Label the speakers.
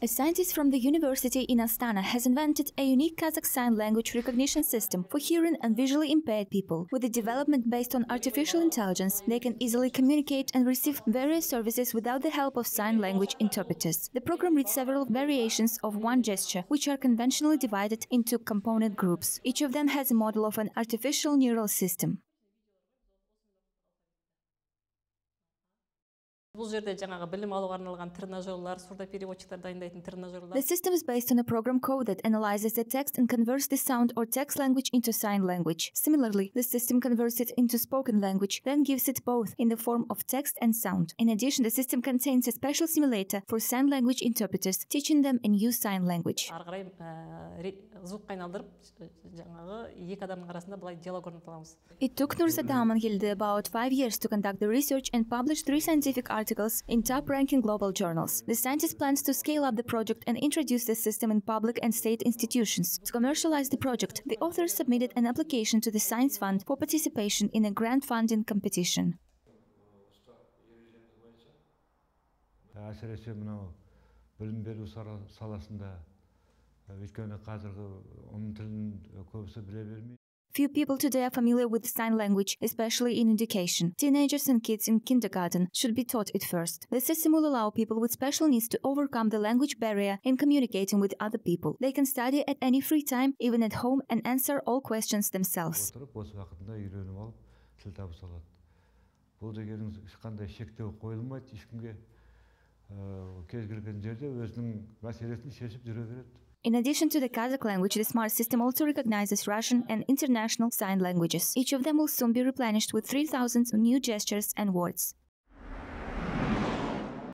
Speaker 1: A scientist from the university in Astana has invented a unique Kazakh Sign Language recognition system for hearing and visually impaired people. With the development based on artificial intelligence, they can easily communicate and receive various services without the help of sign language interpreters. The program reads several variations of one gesture, which are conventionally divided into component groups. Each of them has a model of an artificial neural system. The system is based on a program code that analyzes the text and converts the sound or text language into sign language. Similarly, the system converts it into spoken language, then gives it both in the form of text and sound. In addition, the system contains a special simulator for sign language interpreters, teaching them a new sign language. It took Nurzada Amangeldy about five years to conduct the research and publish three scientific articles in top-ranking global journals. The scientist plans to scale up the project and introduce the system in public and state institutions. To commercialize the project, the authors submitted an application to the Science Fund for participation in a grant funding competition.
Speaker 2: әсіресе мынау білім беру сала- саласында өйткені қазіргі оның тілін көбісі біле бермейді
Speaker 1: Few people today are familiar with sign language, especially in education. Teenagers and kids in kindergarten should be taught it first. The system will allow people with special needs to overcome the language barrier in communicating with other people. They can study at any free time, even at home, and answer all questions themselves.
Speaker 2: отырып бос уақытында үйреніп алып тіл табыса алады бұл дегеніңіз ешқандай шектеу қойылмайды ешкімге Ә, кез келген жерде өзінің мәселесін шешіп жүре береді
Speaker 1: in addition to the Kazakh language, the smart system also recognizes Russian and international sign languages. Each of them will soon be replenished with 3,000 new gestures and words.